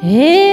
Hey!